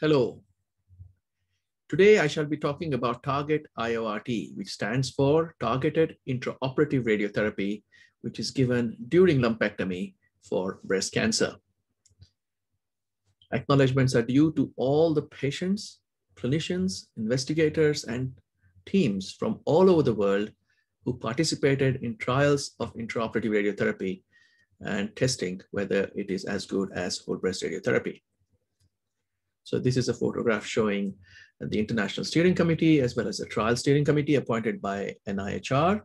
Hello. Today, I shall be talking about TARGIT IORT, which stands for Targeted Intraoperative Radiotherapy, which is given during lumpectomy for breast cancer. Acknowledgements are due to all the patients, clinicians, investigators, and teams from all over the world who participated in trials of intraoperative radiotherapy and testing whether it is as good as whole breast radiotherapy. So this is a photograph showing the International Steering Committee as well as the Trial Steering Committee appointed by NIHR.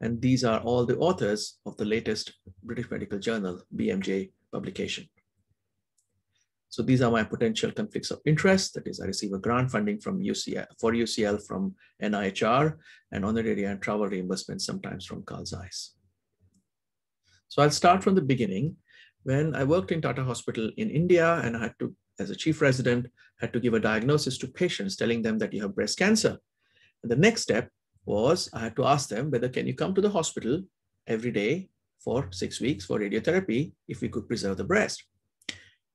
And these are all the authors of the latest British Medical Journal, BMJ publication. So these are my potential conflicts of interest. That is, I receive a grant funding from UCL for UCL from NIHR and honorary and travel reimbursement sometimes from Carl Zeiss. So I'll start from the beginning. When I worked in Tata Hospital in India and I had to as a chief resident, had to give a diagnosis to patients telling them that you have breast cancer. And the next step was I had to ask them whether can you come to the hospital every day for six weeks for radiotherapy if we could preserve the breast.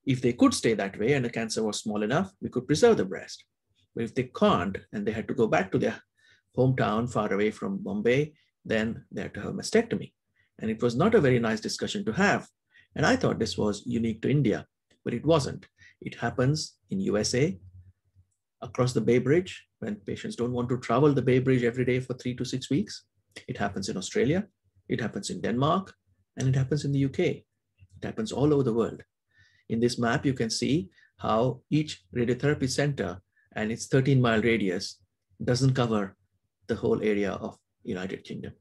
If they could stay that way and the cancer was small enough, we could preserve the breast. But if they can't and they had to go back to their hometown far away from Bombay, then they had to have a mastectomy. And it was not a very nice discussion to have. And I thought this was unique to India, but it wasn't. It happens in USA, across the Bay Bridge, when patients don't want to travel the Bay Bridge every day for three to six weeks. It happens in Australia, it happens in Denmark, and it happens in the UK. It happens all over the world. In this map, you can see how each radiotherapy center and its 13 mile radius doesn't cover the whole area of United Kingdom.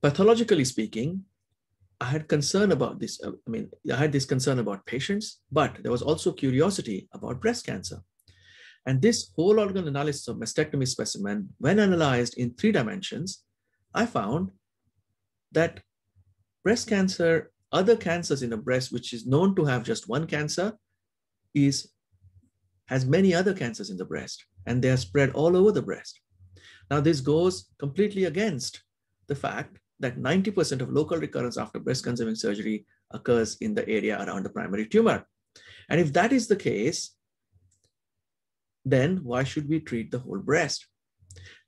Pathologically speaking, I had concern about this. Uh, I mean, I had this concern about patients, but there was also curiosity about breast cancer. And this whole organ analysis of mastectomy specimen, when analyzed in three dimensions, I found that breast cancer, other cancers in the breast, which is known to have just one cancer, is has many other cancers in the breast, and they are spread all over the breast. Now, this goes completely against the fact that 90% of local recurrence after breast conserving surgery occurs in the area around the primary tumor. And if that is the case, then why should we treat the whole breast?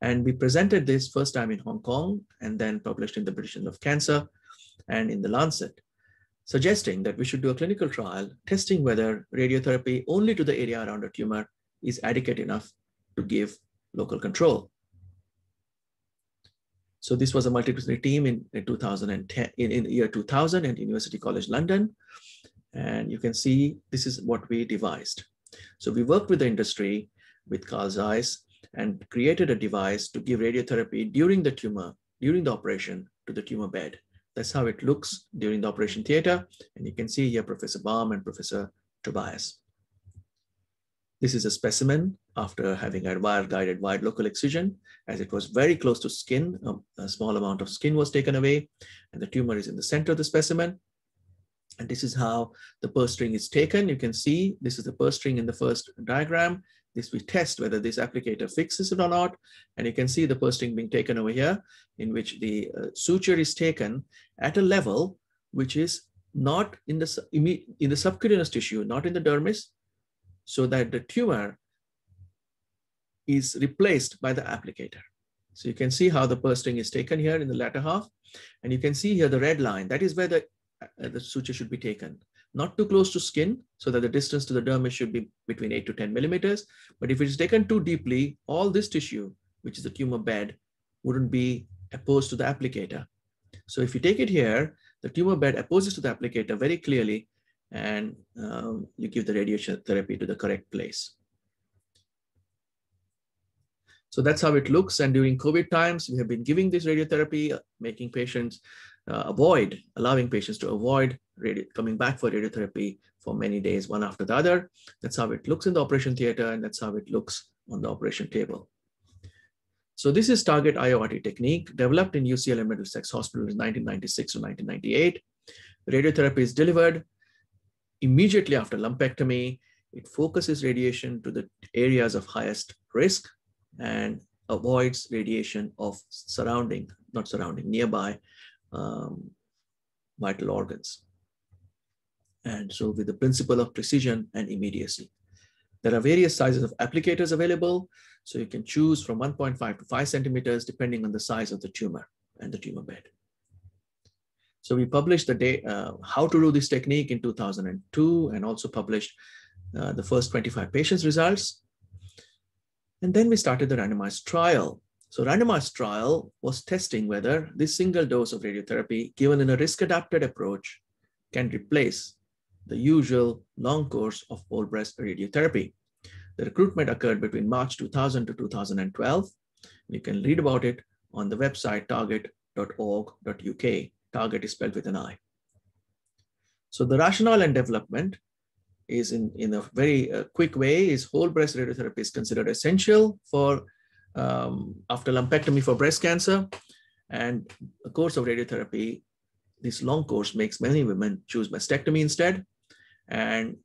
And we presented this first time in Hong Kong and then published in the British Journal of Cancer and in the Lancet, suggesting that we should do a clinical trial testing whether radiotherapy only to the area around a tumor is adequate enough to give local control. So this was a multidisciplinary team in, in 2010, in, in year 2000 at University College London. And you can see this is what we devised. So we worked with the industry, with Carl Zeiss, and created a device to give radiotherapy during the tumor, during the operation to the tumor bed. That's how it looks during the operation theater. And you can see here Professor Baum and Professor Tobias. This is a specimen after having a wire-guided wide local excision, as it was very close to skin, um, a small amount of skin was taken away, and the tumor is in the center of the specimen. And this is how the purse string is taken. You can see this is the purse string in the first diagram. This we test whether this applicator fixes it or not. And you can see the purse string being taken over here, in which the uh, suture is taken at a level which is not in the, in the subcutaneous tissue, not in the dermis, so that the tumor is replaced by the applicator. So you can see how the purse is taken here in the latter half. And you can see here the red line, that is where the, uh, the suture should be taken. Not too close to skin, so that the distance to the dermis should be between 8 to 10 millimeters. But if it is taken too deeply, all this tissue, which is the tumor bed, wouldn't be opposed to the applicator. So if you take it here, the tumor bed opposes to the applicator very clearly, and um, you give the radiation therapy to the correct place. So that's how it looks. And during COVID times, we have been giving this radiotherapy, making patients uh, avoid, allowing patients to avoid coming back for radiotherapy for many days, one after the other. That's how it looks in the operation theater, and that's how it looks on the operation table. So this is TARGIT IORT technique developed in UCLA Middlesex Hospital in 1996 to 1998. Radiotherapy is delivered immediately after lumpectomy, it focuses radiation to the areas of highest risk and avoids radiation of surrounding, not surrounding, nearby um, vital organs. And so with the principle of precision and immediacy. There are various sizes of applicators available. So you can choose from 1.5 to 5 centimeters, depending on the size of the tumor and the tumor bed. So we published the day, uh, how to do this technique in 2002 and also published uh, the first 25 patients results. And then we started the randomized trial. So randomized trial was testing whether this single dose of radiotherapy given in a risk adapted approach can replace the usual long course of whole breast radiotherapy. The recruitment occurred between March 2000 to 2012. You can read about it on the website targit.org.uk. TARGIT is spelled with an I. So the rationale and development is in, in a very uh, quick way is whole breast radiotherapy is considered essential for um, after lumpectomy for breast cancer. And a course of radiotherapy, this long course makes many women choose mastectomy instead. And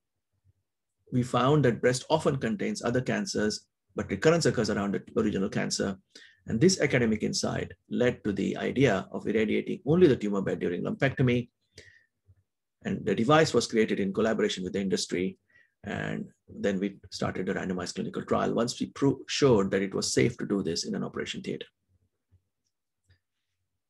we found that breast often contains other cancers, but recurrence occurs around the original cancer. And this academic insight led to the idea of irradiating only the tumor bed during lumpectomy. And the device was created in collaboration with the industry. And then we started a randomized clinical trial once we showed that it was safe to do this in an operation theater.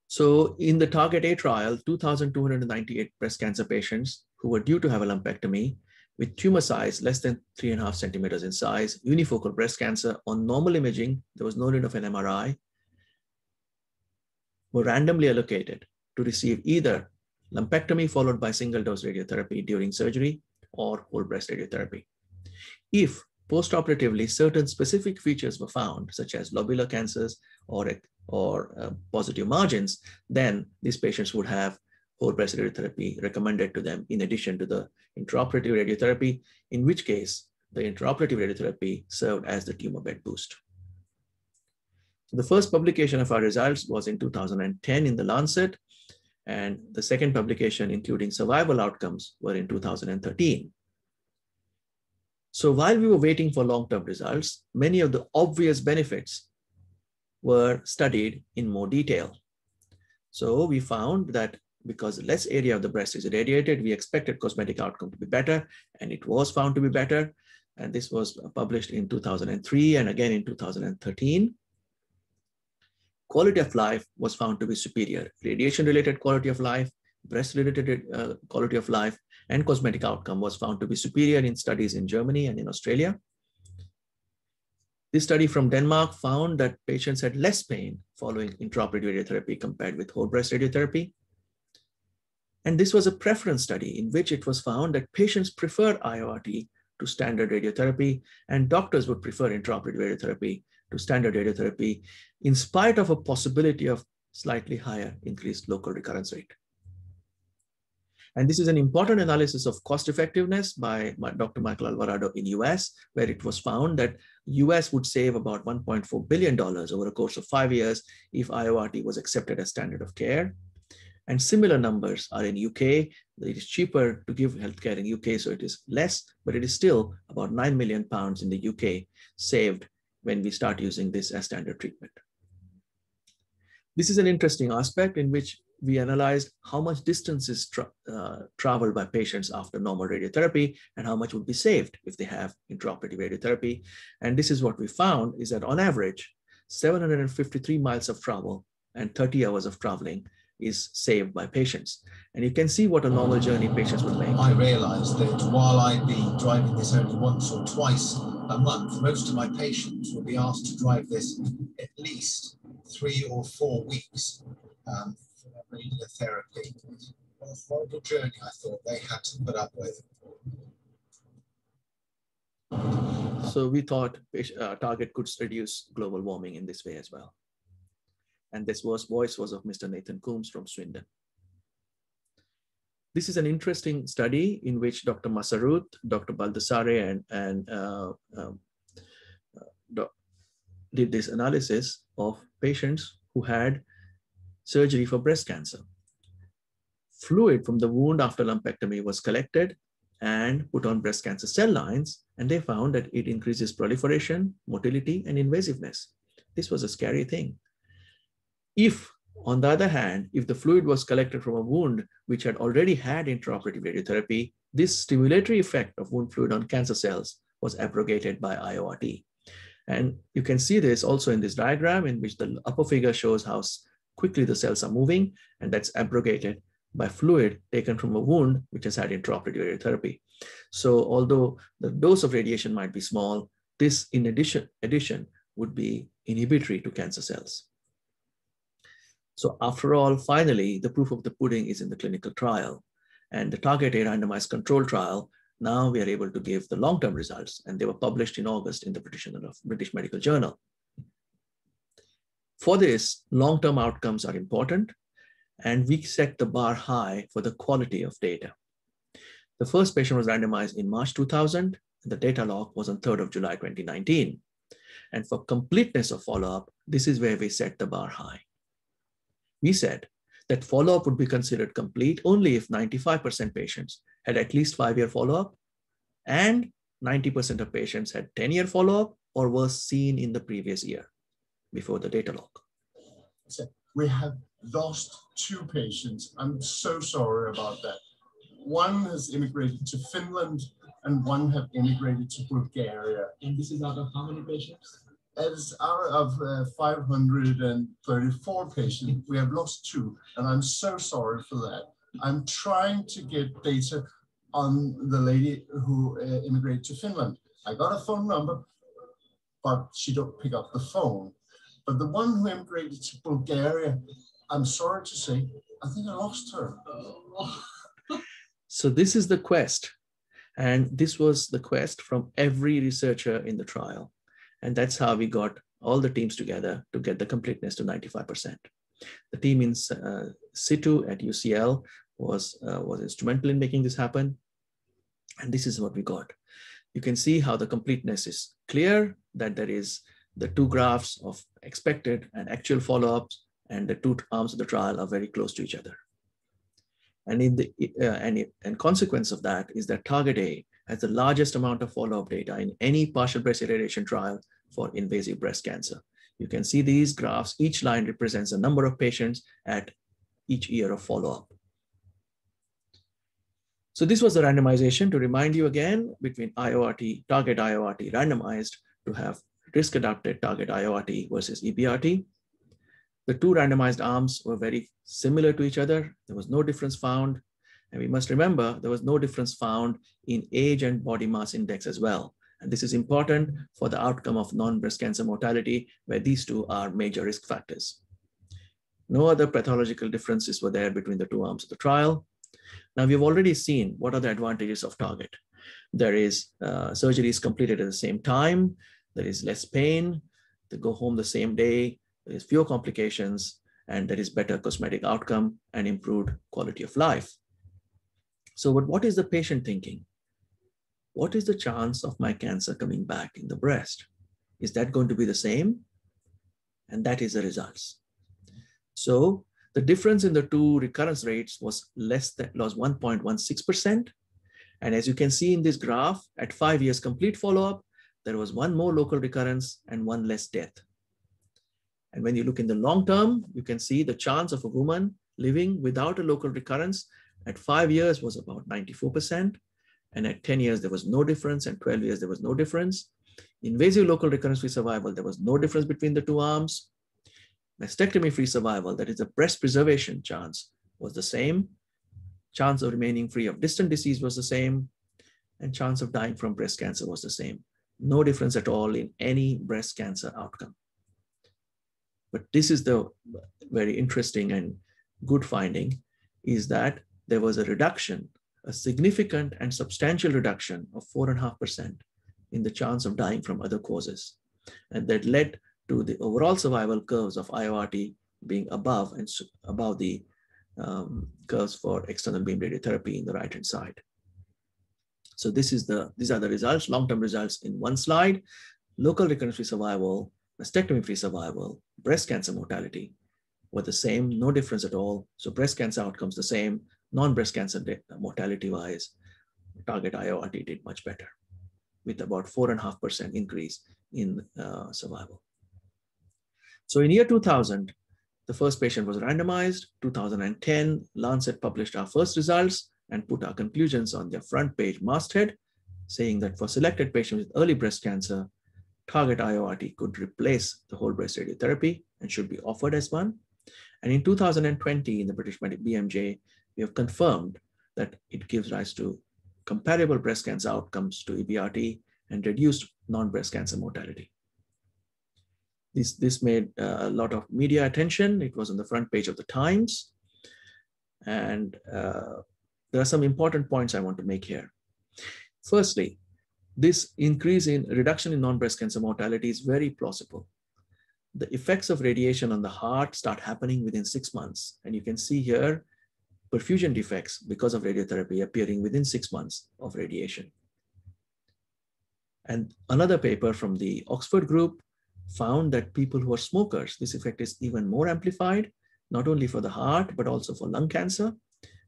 So in the TARGIT A trial, 2,298 breast cancer patients who were due to have a lumpectomy with tumor size less than three and a half centimeters in size, unifocal breast cancer on normal imaging, there was no need of an MRI, were randomly allocated to receive either lumpectomy followed by single dose radiotherapy during surgery or whole breast radiotherapy. If postoperatively certain specific features were found, such as lobular cancers or, or uh, positive margins, then these patients would have whole breast radiotherapy recommended to them in addition to the intraoperative radiotherapy, in which case the intraoperative radiotherapy served as the tumor bed boost. The first publication of our results was in 2010 in the Lancet, and the second publication, including survival outcomes, were in 2013. So while we were waiting for long-term results, many of the obvious benefits were studied in more detail. So we found that because less area of the breast is irradiated, we expected cosmetic outcome to be better, and it was found to be better. And this was published in 2003 and again in 2013. Quality of life was found to be superior. Radiation-related quality of life, breast-related uh, quality of life, and cosmetic outcome was found to be superior in studies in Germany and in Australia. This study from Denmark found that patients had less pain following intraoperative radiotherapy compared with whole breast radiotherapy. And this was a preference study in which it was found that patients prefer IORT to standard radiotherapy, and doctors would prefer intraoperative radiotherapy to standard radiotherapy, in spite of a possibility of slightly higher increased local recurrence rate. And this is an important analysis of cost effectiveness by Dr. Michael Alvarado in US, where it was found that US would save about $1.4 billion over a course of five years if IORT was accepted as standard of care. And similar numbers are in UK. It is cheaper to give healthcare in UK, so it is less, but it is still about 9 million pounds in the UK saved when we start using this as standard treatment. This is an interesting aspect in which we analyzed how much distance is tra uh, traveled by patients after normal radiotherapy and how much would be saved if they have intraoperative radiotherapy. And this is what we found is that on average, 753 miles of travel and 30 hours of traveling is saved by patients. And you can see what a normal journey patients would make. I realized that while I'd be driving this only once or twice a month, most of my patients will be asked to drive this at least three or four weeks um, for radiotherapy. What a horrible journey I thought they had to put up with. So we thought uh, TARGIT could reduce global warming in this way as well. And this was voice was of Mr. Nathan Coombs from Swindon. This is an interesting study in which Dr. Massarut, Dr. Baldassarre, and, and uh, um, uh, did this analysis of patients who had surgery for breast cancer. Fluid from the wound after lumpectomy was collected and put on breast cancer cell lines, and they found that it increases proliferation, motility, and invasiveness. This was a scary thing. If, on the other hand, if the fluid was collected from a wound which had already had intraoperative radiotherapy, this stimulatory effect of wound fluid on cancer cells was abrogated by IORT. And you can see this also in this diagram in which the upper figure shows how quickly the cells are moving, and that's abrogated by fluid taken from a wound which has had intraoperative radiotherapy. So although the dose of radiation might be small, this in addition, addition would be inhibitory to cancer cells. So after all, finally, the proof of the pudding is in the clinical trial. And the TARGIT A randomized control trial, now we are able to give the long-term results, and they were published in August in the British, British Medical Journal. For this, long-term outcomes are important, and we set the bar high for the quality of data. The first patient was randomized in March 2000, and the data lock was on 3rd of July 2019. And for completeness of follow-up, this is where we set the bar high. We said that follow-up would be considered complete only if 95% patients had at least five-year follow-up and 90% of patients had 10-year follow-up or were seen in the previous year before the data lock. So we have lost two patients. I'm so sorry about that. One has immigrated to Finland and one have immigrated to Bulgaria. And this is out of how many patients? As out of uh, 534 patients, we have lost two, and I'm so sorry for that. I'm trying to get data on the lady who uh, immigrated to Finland. I got a phone number, but she don't pick up the phone. But the one who immigrated to Bulgaria, I'm sorry to say, I think I lost her. so this is the quest. And this was the quest from every researcher in the trial. And that's how we got all the teams together to get the completeness to 95%. The team in uh, situ at UCL was, uh, was instrumental in making this happen. And this is what we got. You can see how the completeness is clear, that there is the two graphs of expected and actual follow-ups, and the two arms of the trial are very close to each other. And, in the, uh, and, and consequence of that is that TARGIT A has the largest amount of follow-up data in any partial breast irradiation trial for invasive breast cancer. You can see these graphs, each line represents a number of patients at each year of follow-up. So this was the randomization to remind you again between IORT, TARGIT IORT randomized to have risk adapted TARGIT IORT versus EBRT. The two randomized arms were very similar to each other. There was no difference found. And we must remember there was no difference found in age and body mass index as well. And this is important for the outcome of non-breast cancer mortality, where these two are major risk factors. No other pathological differences were there between the two arms of the trial. Now we've already seen what are the advantages of TARGIT. There is uh, surgery is completed at the same time. There is less pain. They go home the same day. There is fewer complications and there is better cosmetic outcome and improved quality of life. So but what is the patient thinking? What is the chance of my cancer coming back in the breast? Is that going to be the same? And that is the results. So the difference in the two recurrence rates was less than was 1.16%. And as you can see in this graph, at five years complete follow-up, there was one more local recurrence and one less death. And when you look in the long term, you can see the chance of a woman living without a local recurrence at five years was about 94%. And at 10 years, there was no difference. And 12 years, there was no difference. Invasive local recurrence-free survival, there was no difference between the two arms. Mastectomy-free survival, that is the breast preservation chance, was the same. Chance of remaining free of distant disease was the same. And chance of dying from breast cancer was the same. No difference at all in any breast cancer outcome. But this is the very interesting and good finding is that there was a reduction a significant and substantial reduction of 4.5% in the chance of dying from other causes. And that led to the overall survival curves of IORT being above and above the um, curves for external beam radiotherapy in the right-hand side. So this is the, these are the results, long-term results in one slide, local recurrence-free survival, mastectomy-free survival, breast cancer mortality were the same, no difference at all. So breast cancer outcomes the same, non-breast cancer mortality-wise, TARGIT IORT did much better with about 4.5% increase in uh, survival. So in year 2000, the first patient was randomized. 2010, Lancet published our first results and put our conclusions on their front page masthead, saying that for selected patients with early breast cancer, TARGIT IORT could replace the whole breast radiotherapy and should be offered as one. And in 2020, in the British Medical BMJ, we have confirmed that it gives rise to comparable breast cancer outcomes to EBRT and reduced non-breast cancer mortality. This, this made uh, a lot of media attention. It was on the front page of the Times. And uh, there are some important points I want to make here. Firstly, this increase in reduction in non-breast cancer mortality is very plausible. The effects of radiation on the heart start happening within six months. And you can see here perfusion defects because of radiotherapy appearing within six months of radiation. And another paper from the Oxford group found that people who are smokers, this effect is even more amplified, not only for the heart, but also for lung cancer.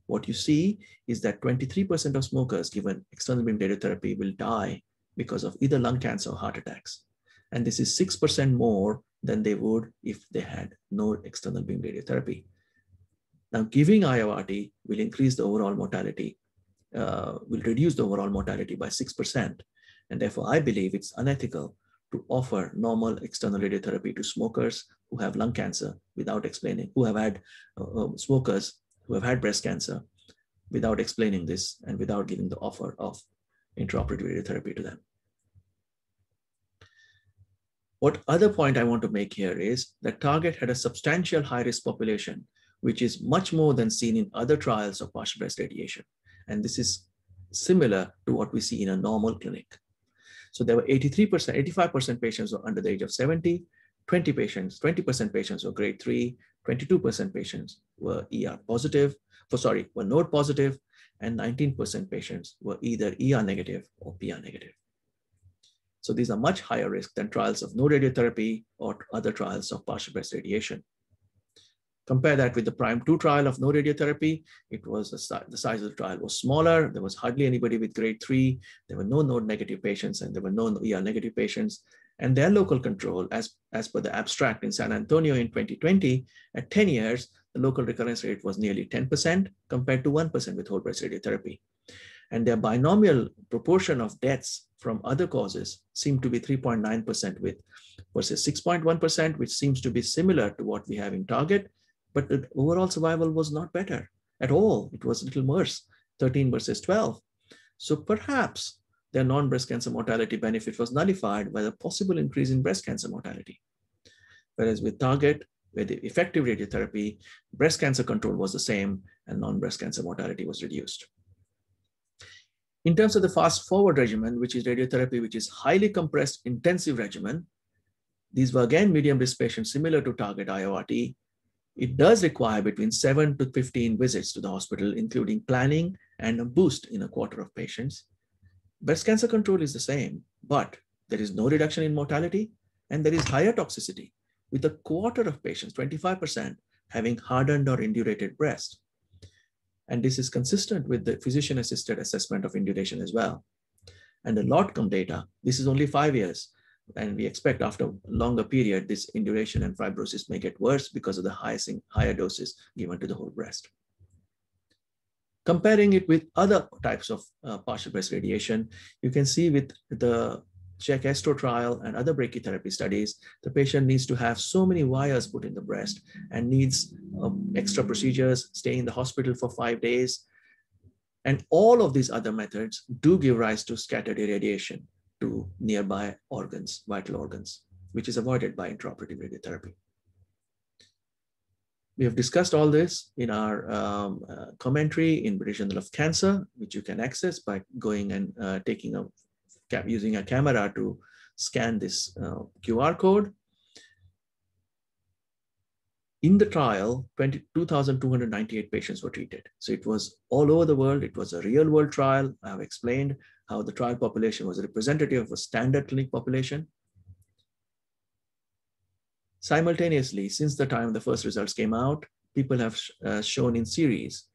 What you see is that 23% of smokers given external beam radiotherapy will die because of either lung cancer or heart attacks. And this is 6% more than they would if they had no external beam radiotherapy. Now, giving IORT will increase the overall mortality, uh, will reduce the overall mortality by 6%. And therefore, I believe it's unethical to offer normal external radiotherapy to smokers who have lung cancer without explaining, who have had uh, uh, smokers who have had breast cancer without explaining this and without giving the offer of intraoperative radiotherapy to them. What other point I want to make here is that TARGIT had a substantial high risk population, which is much more than seen in other trials of partial breast radiation. And this is similar to what we see in a normal clinic. So there were 83%, 85% patients were under the age of 70, 20 patients, 20% patients were grade three, 22% patients were ER positive, for sorry, were node positive, and 19% patients were either ER negative or PR negative. So these are much higher risk than trials of no radiotherapy or other trials of partial breast radiation. Compare that with the PRIME 2 trial of no radiotherapy. It was the, the size of the trial was smaller. There was hardly anybody with grade 3. There were no node negative patients and there were no ER negative patients. And their local control, as, as per the abstract in San Antonio in 2020, at 10 years, the local recurrence rate was nearly 10% compared to 1% with whole breast radiotherapy. And their binomial proportion of deaths from other causes seemed to be 3.9% with versus 6.1%, which seems to be similar to what we have in TARGIT, but the overall survival was not better at all. It was a little worse, 13 versus 12. So perhaps their non-breast cancer mortality benefit was nullified by the possible increase in breast cancer mortality. Whereas with TARGIT, with the effective radiotherapy, breast cancer control was the same and non-breast cancer mortality was reduced. In terms of the fast forward regimen, which is radiotherapy, which is highly compressed intensive regimen, these were again medium risk patients similar to TARGIT IORT, it does require between 7 to 15 visits to the hospital, including planning and a boost in a quarter of patients. Breast cancer control is the same, but there is no reduction in mortality and there is higher toxicity with a quarter of patients, 25%, having hardened or indurated breast. And this is consistent with the physician-assisted assessment of induration as well. And the LOTCOM data, this is only five years, and we expect after a longer period, this induration and fibrosis may get worse because of the highest, higher doses given to the whole breast. Comparing it with other types of uh, partial breast radiation, you can see with the GEC-ESTRO trial and other brachytherapy studies, the patient needs to have so many wires put in the breast and needs um, extra procedures, stay in the hospital for five days. And all of these other methods do give rise to scattered irradiation to nearby organs, vital organs, which is avoided by intraoperative radiotherapy. We have discussed all this in our um, uh, commentary in British Journal of Cancer, which you can access by going and uh, taking a using a camera to scan this uh, QR code. In the trial, 22,298 patients were treated. So it was all over the world. It was a real world trial. I have explained how the trial population was representative of a standard clinic population. Simultaneously, since the time the first results came out, people have uh, shown in series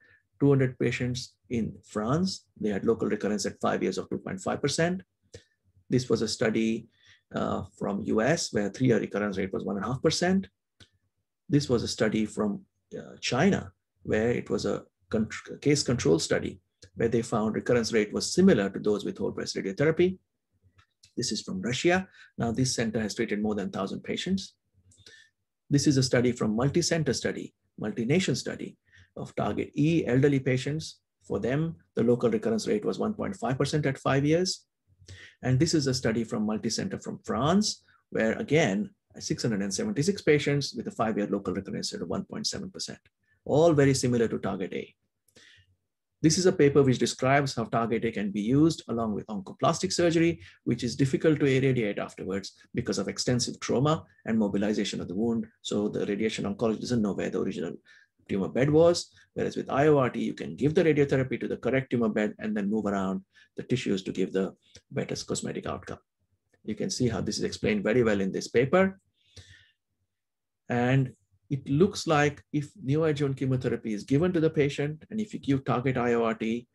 200 patients in France. They had local recurrence at five years of 2.5%. This was a study uh, from US where three-year recurrence rate was 1.5%. This was a study from uh, China where it was a case control study where they found recurrence rate was similar to those with whole breast radiotherapy. This is from Russia. Now this center has treated more than 1,000 patients. This is a study from multi-center study, multi-nation study of TARGIT E elderly patients. For them, the local recurrence rate was 1.5% at five years. And this is a study from multi-center from France, where again, 676 patients with a five-year local recurrence rate of 1.7%, all very similar to TARGIT A. This is a paper which describes how TARGIT A can be used along with oncoplastic surgery, which is difficult to irradiate afterwards because of extensive trauma and mobilization of the wound. So the radiation oncologist doesn't know where the original tumor bed was, whereas with IORT, you can give the radiotherapy to the correct tumor bed and then move around the tissues to give the better cosmetic outcome. You can see how this is explained very well in this paper. And it looks like if neoadjuvant chemotherapy is given to the patient, and if you give TARGIT IORT,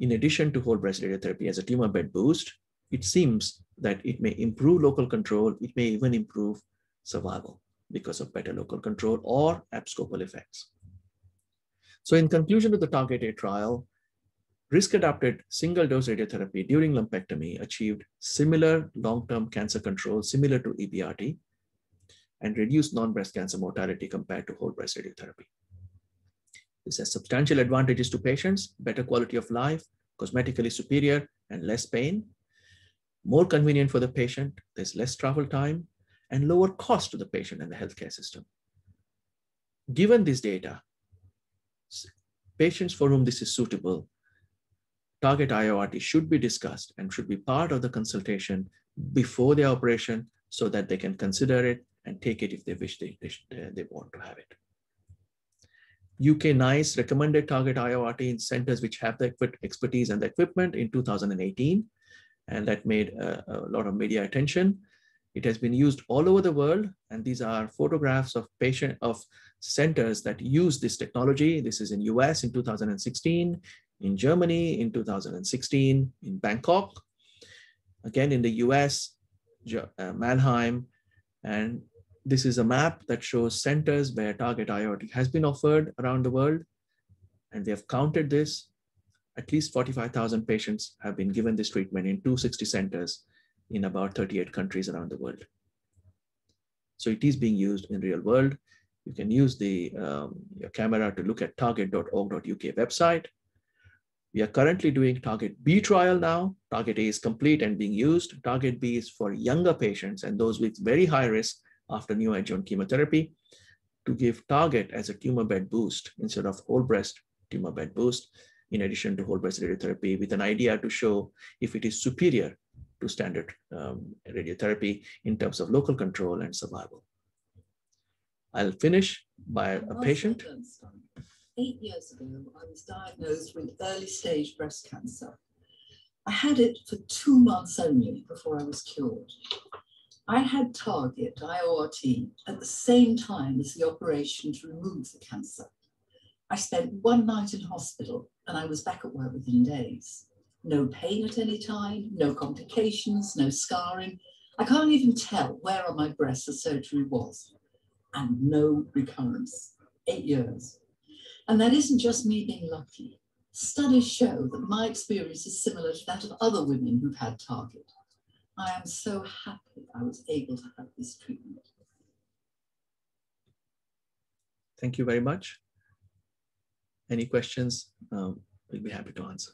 in addition to whole breast radiotherapy as a tumor bed boost, it seems that it may improve local control. It may even improve survival because of better local control or abscopal effects. So in conclusion of the TARGIT A trial, risk-adapted single-dose radiotherapy during lumpectomy achieved similar long-term cancer control, similar to EBRT, and reduce non-breast cancer mortality compared to whole breast radiotherapy. This has substantial advantages to patients, better quality of life, cosmetically superior and less pain, more convenient for the patient, there's less travel time, and lower cost to the patient and the healthcare system. Given this data, patients for whom this is suitable, TARGIT IORT should be discussed and should be part of the consultation before the operation so that they can consider it and take it if they wish they, they, they want to have it. UK NICE recommended TARGIT IORT in centers which have the expertise and the equipment in 2018, and that made a, a lot of media attention. It has been used all over the world, and these are photographs of patient of centers that use this technology. This is in US in 2016, in Germany in 2016, in Bangkok, again in the US, uh, Mannheim, and this is a map that shows centers where TARGIT IORT has been offered around the world. And they have counted this. At least 45,000 patients have been given this treatment in 260 centers in about 38 countries around the world. So it is being used in real world. You can use the um, your camera to look at targit.org.uk website. We are currently doing TARGIT B trial now. TARGIT A is complete and being used. TARGIT B is for younger patients and those with very high risk after neoadjuvant chemotherapy to give TARGIT as a tumor bed boost instead of whole breast tumor bed boost, in addition to whole breast radiotherapy, with an idea to show if it is superior to standard um, radiotherapy in terms of local control and survival. I'll finish by a patient. Eight years ago, I was diagnosed with early stage breast cancer. I had it for two months only before I was cured. I had TARGIT IORT at the same time as the operation to remove the cancer. I spent one night in hospital and I was back at work within days. No pain at any time, no complications, no scarring. I can't even tell where on my breast the surgery was. And no recurrence. Eight years. And that isn't just me being lucky. Studies show that my experience is similar to that of other women who've had TARGIT. I am so happy I was able to have this treatment. Thank you very much. Any questions? Um, we'll be happy to answer.